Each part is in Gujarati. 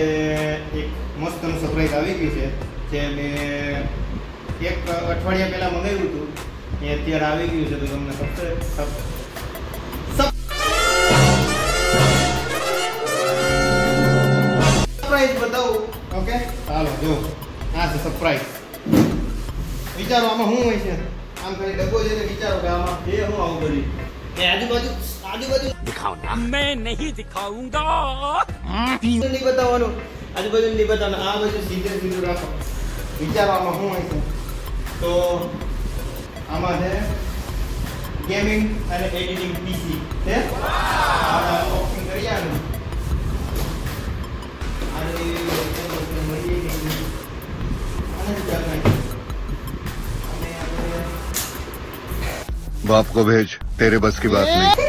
આજે એક મસ્તનું સરપ્રાઈઝ આવી ગયું છે, જે મેં એક અઠવાડિયા પહેલાં મંગાવ્યું હતું. એ અત્યારે આવી ગયું છે, તો તમને સબસ્ક્રાઈબ સરપ્રાઈઝ બતાવું ઓકે ચાલો જો, આ છે સરપ્રાઈઝ વિચારો, આમાં શું હોય છે? આમ ખાલી ડબ્બો છે વિચારો કે આમાં છે હું આવું કર્યું એ આજુબાજુ આજુબાજુ मैं नहीं दिखाऊंगा નહીં બતાવવાનું આજુબાજુ નહીં બતાવવાનું આ બાજુ સીધે સીધું રાખો વિચારો આમાં શું હોય છે તો આમાં છે ગેમિંગ અને એડિટિંગ પીસી છે ઓપન કરી આનું આને મળી ગઈ આને જ ચાલ નાખી. અને આપણે बाप को भेज तेरे बस की बात नहीं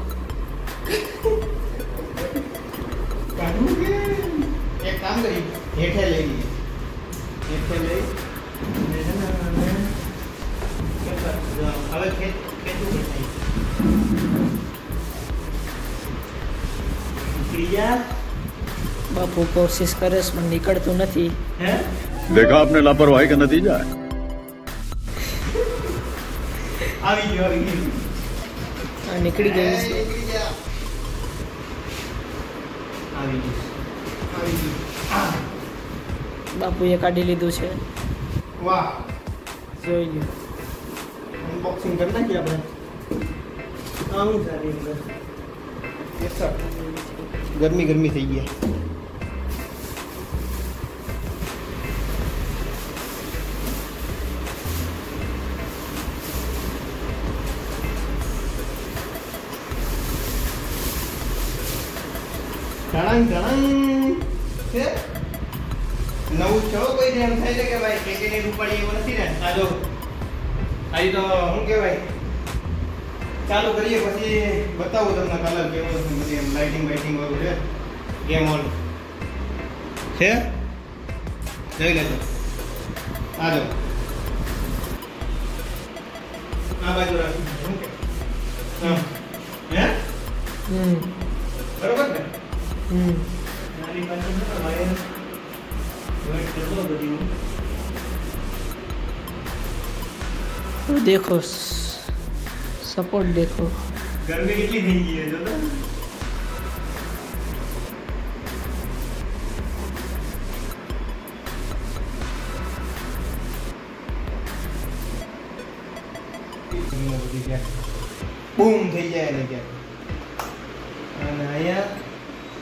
એક કામ કરી હેઠે લઈ લઈએ હેઠે લઈ અને છે ને અમે ખેતર- હવે ખેત ખેતું નહીં નીકળી જા બાપુ કોશિશ કરે છે પણ નીકળતું નથી હે देखा आपने लापरवाही का नतीजा है આવી ગયો આવી ગયો આ નીકળી ગયું એ, છે નીકળી જા આવી ગયું આવી ગયું આ, બાપુએ કાઢી લીધું છે વાહ જોઈ લ્યો અનબોક્સિંગ કરી નાખીએ આપણે આવું છે આની અંદર કેસર ગરમી ગરમી થઈ ગઈ ધડાંગ ધડાંગ છે? નવું છો કોઈ એમ થાય છે કે ભાઈ કે કે ઉપાડી એવું નથી ને? આ જો આજે તો શું કહેવાય? ચાલુ કરીએ પછી બતાવું તમને કલર કેવો છે બધી એમ લાઇટિંગ બાઇટિંગ વાળું છે. ગેમ ઓલ છે? જોઈ લેજો. આ જો. આ બાજુ રાખી શું હા. બરોબર ને? હમ. મારી પાસે છે ને વાયર વેટ કરતો બધી હું તો દેખો સપોર્ટ દેખો ગરમી કેટલી થઈ ગઈ છે જો તો બૂમ થઈ જાય એને ક્યાંક અને અહીંયા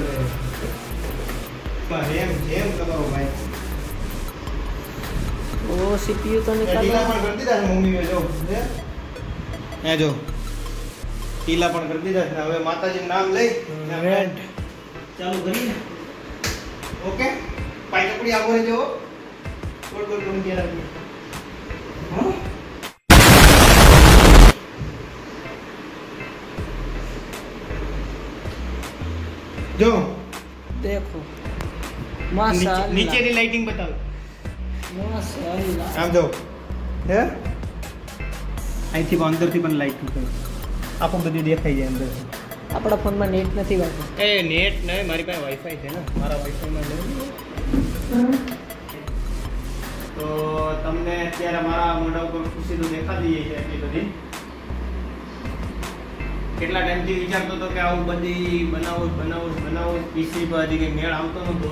આપણે પણ જેમ તમારો ભાઈ ઓ સીપીયુ તો નીકળ્યો પણ કરી દીધા છે મમ્મી જો હે જો ટીલા પણ કરી દીધા હવે માતાજી નામ લઈ રેડ ચાલુ કરી ઓકે પાઈ કપડી રહેજો બોલ બોલ બોલ ગયા જો. દેખો. માશાઅલ્લાહ નીચેની લાઇટિંગ બતાવો. માશાઅલ્લાહ આમ જો. હે? અહીંથી અંદરથી પણ લાઇટ કરો આપણું બધું દેખાઈ જાય અંદર આપણા ફોનમાં નેટ નથી વાપરતું એ નેટ નહીં. મારી પાસે વાઈફાઈ છે ને. મારા વાઈફાઈમાં નહીં તો તમને અત્યારે મારા મોઢા ઉપર ખુશી તો દેખાતી જાય છે એટલી બધી. કેટલા ટાઈમથી વિચારતો હતો કે આવું બધી બનાવું બનાવું બનાવું પીસી પર હજી કંઈ મેળ આવતો નહોતો.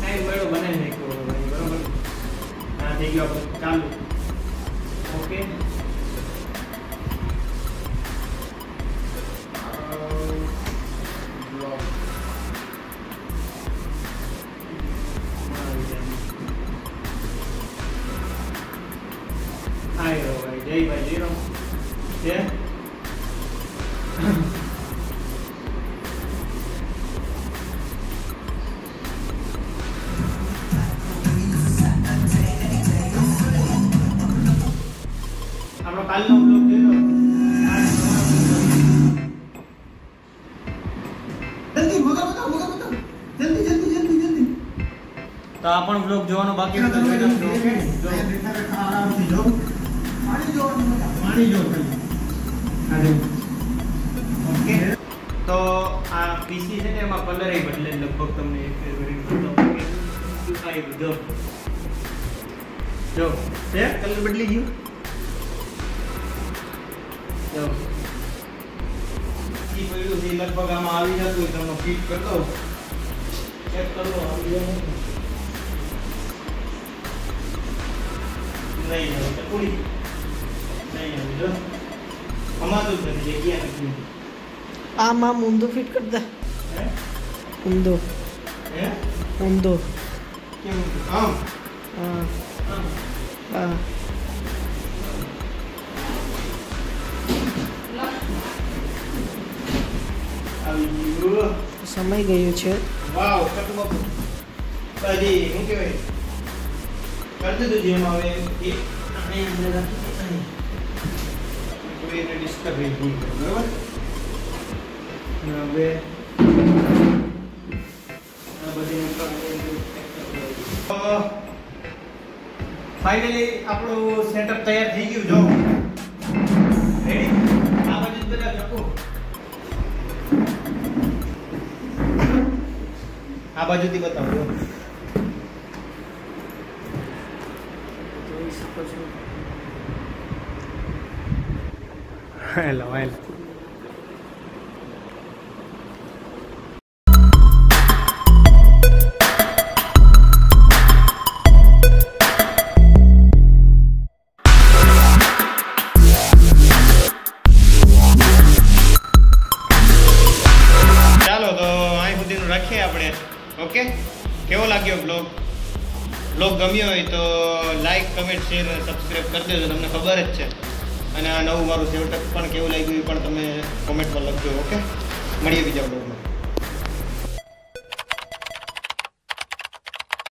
ટાઈમ મેળો બનાવી ભાઈ બરોબર? હા, થઈ ગયો. ચાલુ. ઓકે. બતાવો મગા બતાવો જલ્દી જલ્દી જલ્દી જલ્દી તો આ પણ બ્લોગ જોવાનો બાકી હતો જોઈ જો આરામથી જો. પાણી પાણી જો ઓકે તો આ પીસી છે ને એમાં કલર એ બદલે લગભગ તમને એક ફેરવેટ બતાવું કે શું થાય જો જો છે કલર બદલી ગયું? જો. ઈ પડ્યું છે ઈ લગભગ આમાં આવી જતું હોય તમને ફિટ કરી દઉં ચેક કરો આવી જાય નહીં હવે તો પૂરી નહીં હવે જો અમારું જ નથી જગ્યા નથી આમ આમ ઊંધું ફિટ કરી દે હે ઊંધું હે ઊંધું કેમ આમ હા આમ હા સમય ગયું છે વાવ કટુ બાપુ હજી શું કહેવાય કરી દીધું જેમ હવે એ આને અંદર રાખી દે અહીં. કોઈ એને ડિસ્ટર્બ નહીં કરે, બરાબર ને હવે આ બધી ફાઇનલી આપણું સેટઅપ તૈયાર થઈ ગયું જો રેડી આ બાજુથી બતાવો. જોઈ શકો છો હેલો હેલો બ્લોગ બ્લોગ ગમ્યો હોય તો લાઈક કમેન્ટ શેર અને સબસ્ક્રાઈબ કરી દેજો. તમને ખબર જ છે. અને આ નવું મારું સેવટક પણ કેવું લાગ્યું એ પણ તમે કોમેન્ટમાં લખજો ઓકે મળીએ બીજા બ્લોગમાં